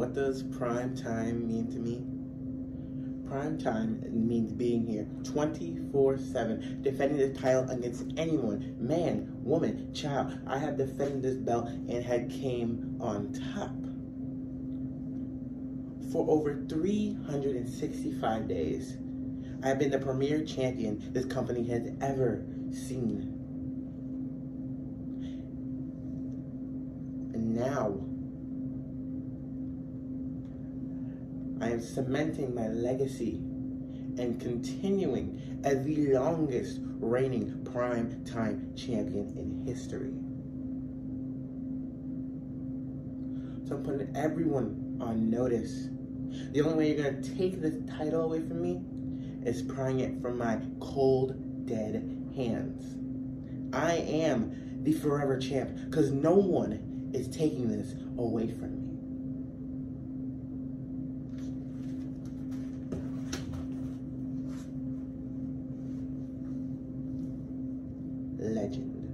what does prime time mean to me? Prime time means being here 24 7, defending the title against anyone, man, woman, child. I have defended this belt and had came on top. For over 365 days, I have been the premier champion this company has ever seen. And now, I am cementing my legacy and continuing as the longest reigning prime time champion in history. So I'm putting everyone on notice. The only way you're gonna take this title away from me is prying it from my cold, dead hands. I am the forever champ because no one is taking this away from me. Legend.